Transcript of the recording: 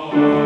Oh.